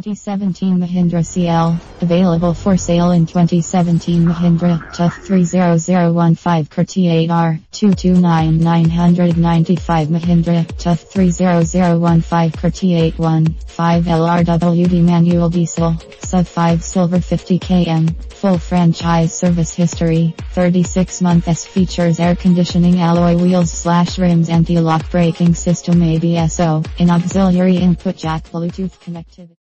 2017 Mahindra CL, available for sale in 2017 Mahindra TUV 30015 Curti 8R, 229995 Mahindra TUV 30015 Curti 81, 5 LRWD manual diesel, sub 5 silver 50 km, full franchise service history, 36 month S features air conditioning alloy wheels slash rims anti-lock braking system ABSO, in auxiliary input jack Bluetooth connectivity.